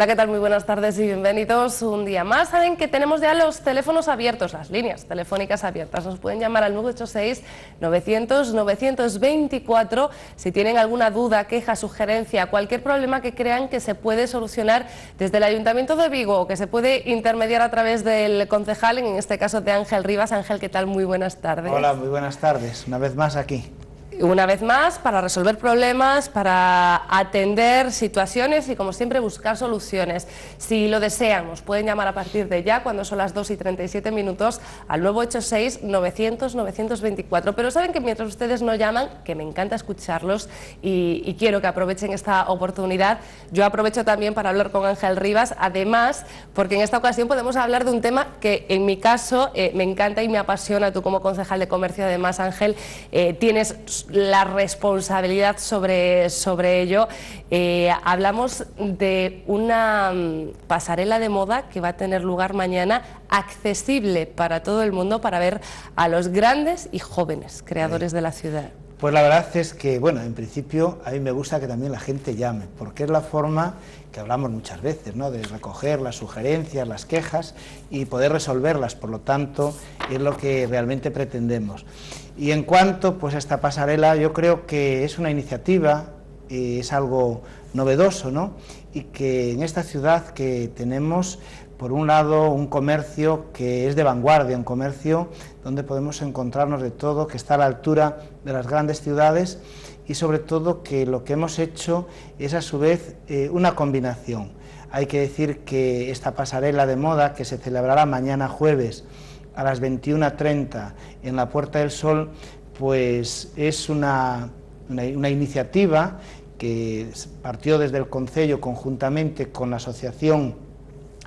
Hola, ¿qué tal? Muy buenas tardes y bienvenidos un día más. Saben que tenemos ya los teléfonos abiertos, las líneas telefónicas abiertas. Nos pueden llamar al 986-900-924 si tienen alguna duda, queja, sugerencia, cualquier problema que crean que se puede solucionar desde el Ayuntamiento de Vigo o que se puede intermediar a través del concejal, en este caso de Ángel Rivas. Ángel, ¿qué tal? Muy buenas tardes. Hola, muy buenas tardes. Una vez más aquí una vez más, para resolver problemas, para atender situaciones y, como siempre, buscar soluciones. Si lo desean, nos pueden llamar a partir de ya, cuando son las 2 y 37 minutos, al 986-900-924. Pero saben que mientras ustedes no llaman, que me encanta escucharlos y, quiero que aprovechen esta oportunidad, yo aprovecho también para hablar con Ángel Rivas, además, porque en esta ocasión podemos hablar de un tema que, en mi caso, eh, me encanta y me apasiona. Tú, como concejal de comercio, además, Ángel, eh, tienes la responsabilidad sobre, sobre ello. Eh, hablamos de una mm, pasarela de moda que va a tener lugar mañana, accesible para todo el mundo, para ver a los grandes y jóvenes creadores de la ciudad. Pues la verdad es que, bueno, en principio a mí me gusta que también la gente llame, porque es la forma que hablamos muchas veces, ¿no? de recoger las sugerencias, las quejas y poder resolverlas, por lo tanto, es lo que realmente pretendemos. Y en cuanto pues, a esta pasarela, yo creo que es una iniciativa, es algo novedoso, ¿no? y que en esta ciudad que tenemos por un lado, un comercio que es de vanguardia, un comercio donde podemos encontrarnos de todo, que está a la altura de las grandes ciudades y sobre todo que lo que hemos hecho es a su vez eh, una combinación. Hay que decir que esta pasarela de moda que se celebrará mañana jueves a las 21.30 en la Puerta del Sol, pues es una, una iniciativa que partió desde el Concello conjuntamente con la Asociación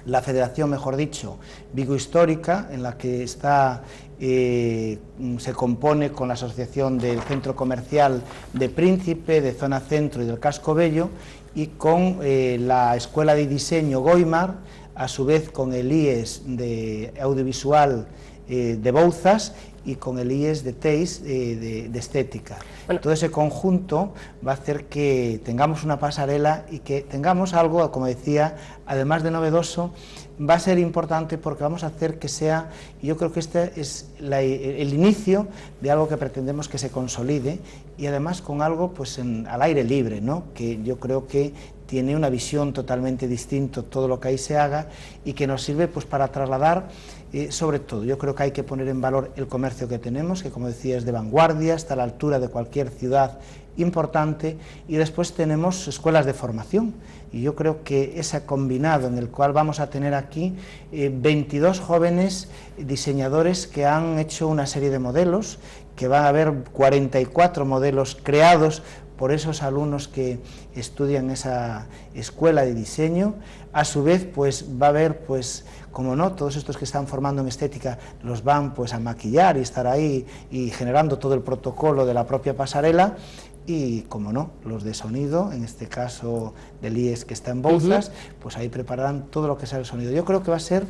la federación, mejor dicho, Vigo Histórica, en la que está, eh, se compone con la asociación del Centro Comercial de Príncipe, de Zona Centro y del Casco Bello, y con eh, la Escuela de Diseño Goimar, a su vez con el IES de Audiovisual eh, de Bouzas y con el IES de TEIS de, estética. Todo ese conjunto va a hacer que tengamos una pasarela y que tengamos algo, como decía, además de novedoso, va a ser importante porque vamos a hacer que sea, yo creo que este es el inicio de algo que pretendemos que se consolide y además con algo pues al aire libre, ¿no? que yo creo que tiene una visión totalmente distinta todo lo que ahí se haga y que nos sirve pues para trasladar eh, sobre todo, yo creo que hay que poner en valor el comercio que tenemos, que como decía es de vanguardia, está a la altura de cualquier ciudad importante, y después tenemos escuelas de formación, y yo creo que ese combinado en el cual vamos a tener aquí 22 eh, jóvenes diseñadores que han hecho una serie de modelos, que van a haber 44 modelos creados por esos alumnos que estudian esa escuela de diseño, a su vez pues va a haber pues como no, todos estos que están formando en estética los van pues a maquillar y estar ahí y generando todo el protocolo de la propia pasarela y, como no, los de sonido, en este caso del IES que está en bolsas, pues ahí prepararán todo lo que sea el sonido. Yo creo que va a ser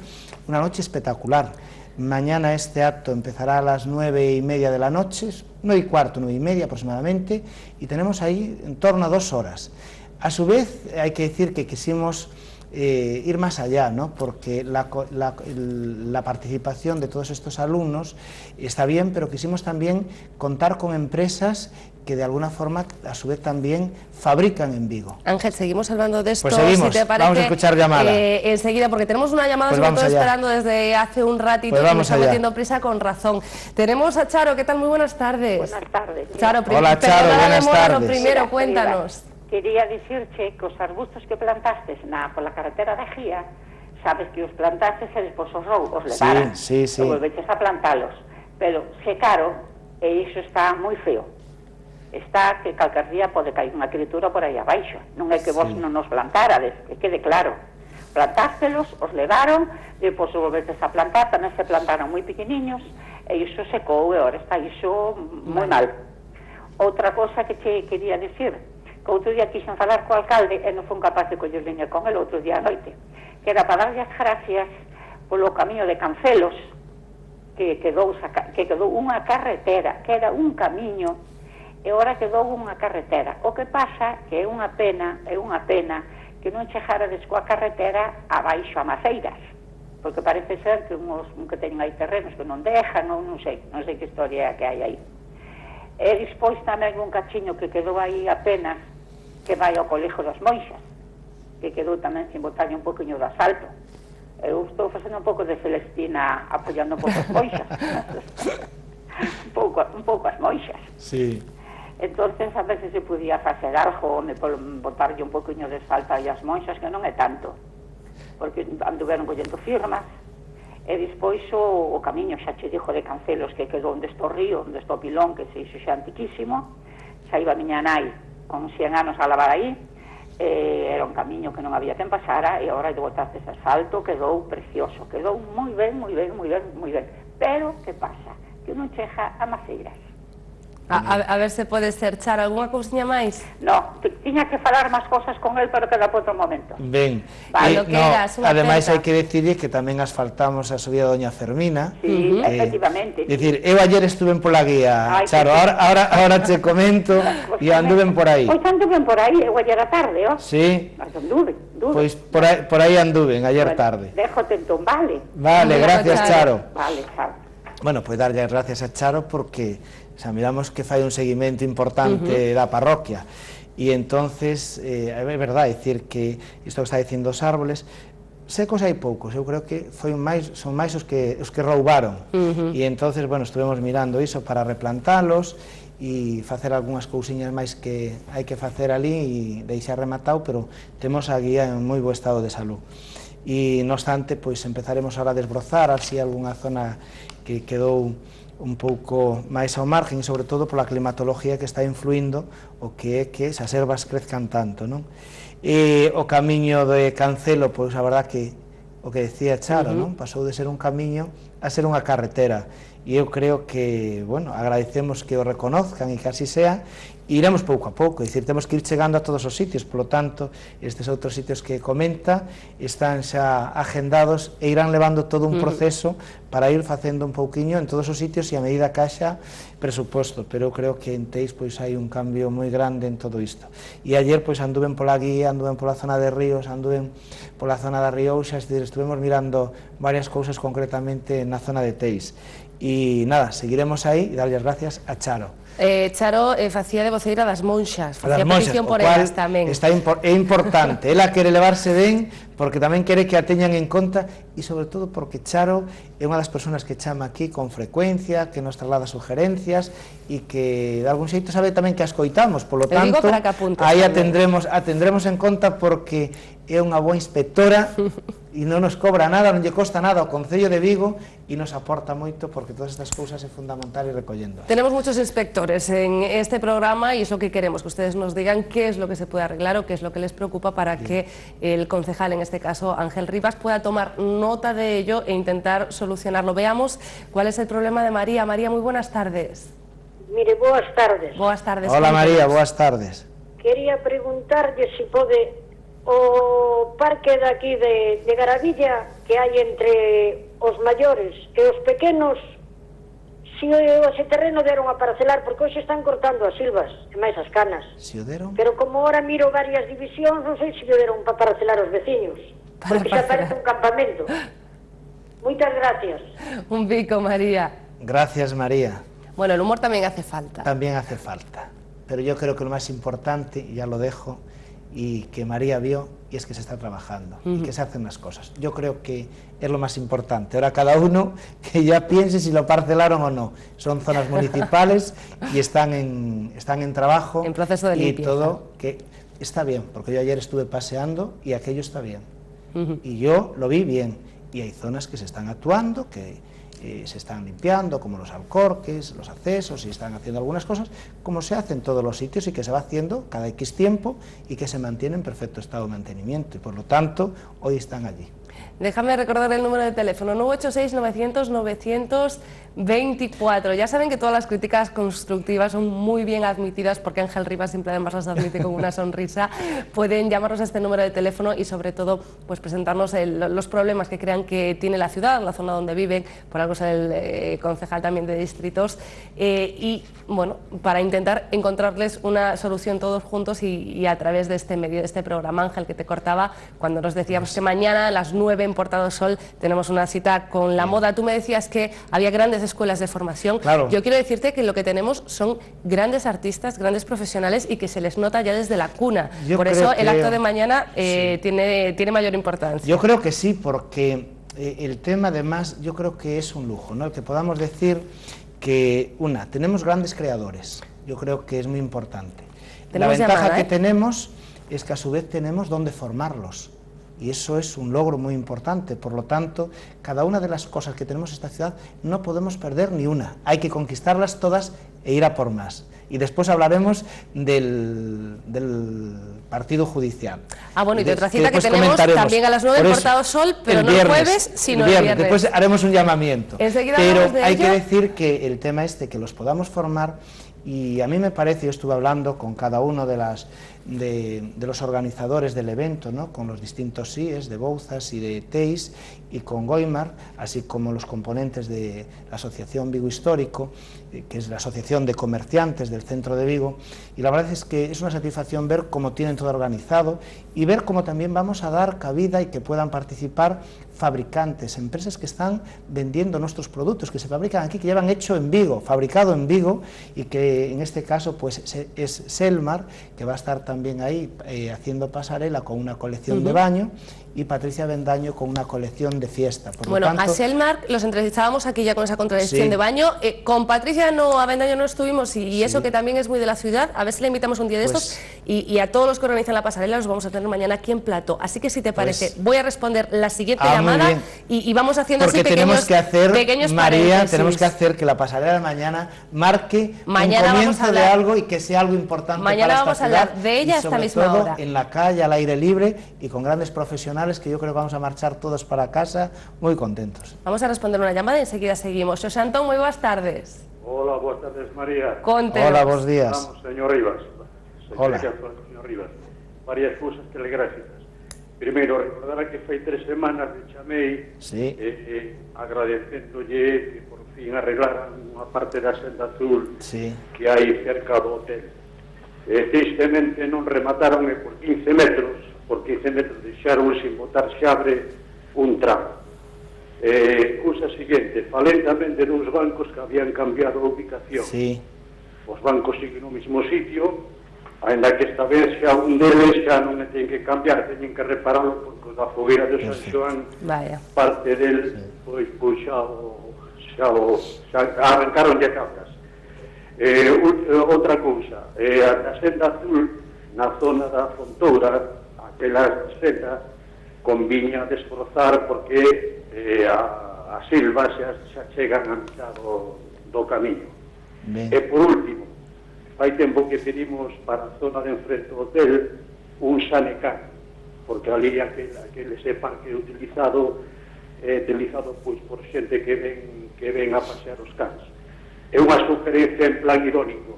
una noche espectacular. Mañana este acto empezará a las nueve y media de la noche, nueve y cuarto, nueve y media aproximadamente, y tenemos ahí en torno a dos horas. A su vez, hay que decir que quisimos eh, ir más allá, ¿no? porque la, participación de todos estos alumnos está bien, pero quisimos también contar con empresas que de alguna forma a su vez también fabrican en Vigo. Ángel, seguimos hablando de esto. Pues seguimos, vamos a escuchar llamada. Eh, enseguida, porque tenemos una llamada, pues sobre todo esperando desde hace un ratito, pues vamos y nos está metiendo prisa con razón. Tenemos a Charo, ¿qué tal? Muy buenas tardes. Buenas tardes. Charo, Hola Charo, buenas tardes. primero, cuéntanos quería dicirche que os arbustos que plantastes na pola carretera de Gía, sabes que os plantastes e despois os rou, os levaran, sí, sí, sí. e volveches a plantalos. Pero se caro, e iso está moi feo. está que calquer día pode caer unha criatura por aí abaixo. Non é que vos sí. non nos plantarades, que quede claro. Plantárselos, os levaron, depois os volvetes a plantar, tamén se plantaron moi pequeniños, e iso secou e ora está iso moi mal. Outra cosa que che quería dicir, que outro día quixen falar co alcalde e non fun capaz de coller liña con el outro día a noite, que era para darlle as gracias polo camiño de Cancelos, que quedou, saca, que quedou unha carretera, que era un camiño e ora quedou unha carretera. O que pasa que é unha pena, é unha pena que non chegarades coa carretera abaixo a Maceiras, porque parece ser que uns que teñen aí terrenos que non dejan ou non sei, non sei que historia que hai aí. E despois tamén un cachiño que quedou aí apenas que vai ao Colegio das Moixas, que quedou tamén sin botarlle un poquinho de asalto. Eu estou facendo un pouco de Celestina apoiando un pouco as moixas. un, pouco, un pouco as moixas. Sí. Entonces, a veces se podía facer algo, me botarlle un poquinho de asfalto aí as monxas, que non é tanto, porque anduveron collendo firmas, e despois o, o camiño xa che dixo de cancelos que quedou onde está o río, onde está o pilón, que se iso xa antiquísimo, xa iba a miña nai con 100 anos a lavar aí, e era un camiño que non había quen pasara, e agora de botaste ese asfalto, quedou precioso, quedou moi ben, moi ben, moi ben, moi ben, pero que pasa? Que non cheja a Maceiras. A, a, a ver se pode ser, Charo, algunha cousinha máis? No, tiña que falar máis cosas con el, pero queda por outro momento. Ben, vale, eh, no, ademais hai que decirle que tamén asfaltamos a subida doña Fermina. Sí, uh -huh. eh, efectivamente. É dicir, eu ayer estuve en pola guía, Ay, Charo, ahora, ahora, ahora che comento e anduven por aí. Pois anduven por aí, eu ayer a tarde, ó. Oh. Sí. Mas anduven, anduven. Pois por aí, por aí anduven, ayer bueno, tarde. Déjote entón, vale. Vale, gracias, Charo. Charo. Vale, Charo. Bueno, pois pues darlle as gracias a Charo porque O sea, miramos que fai un seguimento importante uh -huh. da parroquia. E entonces eh, é verdade dicir que isto que está dicindo os árboles secos hai poucos, eu creo que foi máis, son máis os que, os que roubaron. Uh -huh. E entonces, bueno, estuvemos mirando iso para replantalos e facer algunhas cousiñas máis que hai que facer ali e deixar rematado, pero temos a guía en moi bo estado de salud e no obstante, pois empezaremos agora a desbrozar así algunha zona que quedou un pouco máis ao margen, sobre todo pola climatoloxía que está influindo o que é que as ervas crezcan tanto, non? E o camiño de Cancelo, pois a verdad que o que decía Charo, uh -huh. non? Pasou de ser un camiño a ser unha carretera e eu creo que, bueno, agradecemos que o reconozcan e que así sea, e iremos pouco a pouco, é dicir, temos que ir chegando a todos os sitios, polo tanto, estes outros sitios que comenta están xa agendados e irán levando todo un proceso para ir facendo un pouquiño en todos os sitios e a medida que haxa presuposto, pero eu creo que en Teis pois hai un cambio moi grande en todo isto. E ayer pois anduven pola guía, anduven pola zona de Ríos, anduven pola zona da Riouxa, estivemos mirando varias cousas concretamente na zona de Teis. E nada, seguiremos aí e darles gracias a Charo. Eh, Charo eh, facía de voceira das monxas, facía monxas, petición por elas tamén. Está impor, é importante, ela quere levarse ben porque tamén quere que a teñan en conta e sobre todo porque Charo é unha das persoas que chama aquí con frecuencia, que nos traslada sugerencias e que de algún xeito sabe tamén que a escoitamos, polo tanto, aí atendremos, atendremos en conta porque é unha boa inspectora e non nos cobra nada, non lle costa nada ao Concello de Vigo e nos aporta moito porque todas estas cousas é fundamental ir recollendo. Tenemos moitos inspectores en este programa e iso que queremos que ustedes nos digan que é lo que se pode arreglar ou que é lo que les preocupa para sí. que el concejal en este caso Ángel Rivas, pueda tomar nota de ello e intentar solucionarlo. Veamos cuál es el problema de María. María, muy buenas tardes. Mire, boas tardes. Boas tardes. Hola María, boas tardes. Quería preguntarlle se si pode o parque daqui de, de Garavilla que hai entre os maiores e os pequenos Si ese terreno deron a parcelar, porque hoxe están cortando as silvas e máis as canas. Si o deron? Pero como ahora miro varias divisións, non sei se o deron para parcelar os veciños. Para porque parcelar. xa parece un campamento. Moitas gracias. Un bico, María. Gracias, María. Bueno, el humor tamén hace falta. Tamén hace falta. Pero yo creo que lo más importante, y ya lo dejo, y que María vio, y es que se está trabajando uh -huh. y que se hacen las cosas. Yo creo que es lo más importante. Ahora cada uno que ya piense si lo parcelaron o no. Son zonas municipales y están en, están en trabajo. En proceso de limpieza. Y todo que está bien, porque yo ayer estuve paseando y aquello está bien. Uh -huh. Y yo lo vi bien. Y hay zonas que se están actuando, que eh, se están limpiando, como los alcorques, los accesos, y están haciendo algunas cosas, como se hace en todos los sitios y que se va haciendo cada X tiempo y que se mantiene en perfecto estado de mantenimiento. Y por lo tanto, hoy están allí. Déjame recordar el número de teléfono, 986-900-924. Ya saben que todas las críticas constructivas son muy bien admitidas porque Ángel Rivas siempre además las admite con una sonrisa. Pueden llamarnos a este número de teléfono y sobre todo pues presentarnos los problemas que crean que tiene la ciudad, la zona donde viven, por algo es el eh, concejal también de distritos, eh, y bueno, para intentar encontrarles una solución todos juntos y, a través de este medio, de este programa, Ángel, que te cortaba, cuando nos decíamos que mañana a las 9 en Portado Sol tenemos una cita con la moda. Tú me decías que había grandes escuelas de formación. Claro. Yo quiero decirte que lo que tenemos son grandes artistas, grandes profesionales y que se les nota ya desde la cuna. Por eso el acto de mañana eh, tiene, tiene mayor importancia. Yo creo que sí, porque eh, el tema además yo creo que es un lujo, ¿no? El que podamos decir que, una, tenemos grandes creadores, yo creo que es muy importante. La ventaja que ¿eh? tenemos es que a su vez tenemos dónde formarlos y eso es un logro muy importante. Por lo tanto, cada una de las cosas que tenemos en esta ciudad no podemos perder ni una. Hay que conquistarlas todas e ir a por más. Y después hablaremos del, partido judicial. Ah, bueno, y de otra cita que, tenemos también a las 9 en Portado Sol, pero no el jueves, sino el viernes. Después haremos un llamamiento. pero hay que decir que el tema este, que los podamos formar, y a mí me parece, yo estuve hablando con cada uno de las de, los organizadores del evento, ¿no? con los distintos SIES de Bouzas y de TEIS y con Goimar, así como los componentes de la Asociación Vigo Histórico, eh, que es la Asociación de Comerciantes del Centro de Vigo, y la verdad es que es una satisfacción ver cómo tienen todo organizado y ver cómo también vamos a dar cabida y que puedan participar fabricantes, empresas que están vendiendo nuestros productos, que se fabrican aquí, que llevan hecho en Vigo, fabricado en Vigo, y que en este caso pues es Selmar, que va a estar también ahí eh, haciendo pasarela con una colección de baño y Patricia Bendaño con una colección de fiesta. bueno, a Selmar los entrevistábamos aquí ya con esa contradicción de baño. Eh, con Patricia no, a Bendaño no estuvimos y, eso que también es muy de la ciudad. A ver si le invitamos un día de pues estos y, a todos los que organizan la pasarela los vamos a tener mañana aquí en Plato. Así que si te pues parece, voy a responder la siguiente ah, llamada y, vamos haciendo Porque así pequeños, tenemos que hacer, María, tenemos que hacer que la pasarela de mañana marque mañana un comienzo de algo y que sea algo importante mañana vamos a hablar de ella hasta misma hora. en la calle, al aire libre y con grandes profesionales que yo creo que vamos a marchar todos para casa muy contentos. Vamos a responder una llamada y enseguida seguimos. José Antón, muy buenas tardes. Hola, buenas tardes, María. Conte. Hola, buenos días. Vamos, señor Rivas. Hola. Señor Rivas. Varias cosas telegráficas. Primeiro, recordar que fai tres semanas de chamei sí. eh, eh, agradecéndolle que por fin arreglaran unha parte da senda azul sí. que hai cerca do hotel. eh, tristemente non remataron e por 15 metros por 15 metros deixaron sin botar xabre un tramo eh, cousa seguinte falen tamén de uns bancos que habían cambiado a ubicación. Sí. os bancos siguen no mesmo sitio ainda que esta vez xa un deles xa non me ten que cambiar teñen que repararlo porque da fogueira de San Xoan parte del sí. pois, pois xa o, xa, o, xa arrancaron de cabras. Eh, eh outra cousa, eh, a caseta azul na zona da Fontoura, aquela caseta, conviña desbrozar porque eh, a, a silva xa, xa chegan a mitad do, do camiño. Ben. E por último, hai tempo que pedimos para a zona de enfrente do hotel un sanecán, porque ali aquel, aquel ese parque utilizado eh, utilizado pois por xente que ven que ven a pasear os cans é unha sugerencia en plan irónico.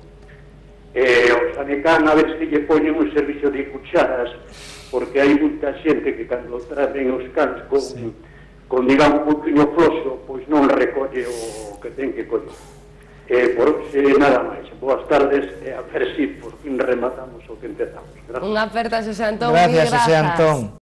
Eh, o Sanecán a ver se lle poñen un servicio de cucharas, porque hai moita xente que cando traen os cans con, sí. con digamos, un puño floso, pois non recolle o que ten que coller. Eh, por hoxe, nada máis. Boas tardes e a ver si por fin rematamos o que empezamos. Gracias. Unha aperta, Xosé Antón. Gracias, Xosé Antón.